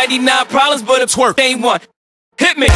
99 problems, but a twerk ain't one. Hit me.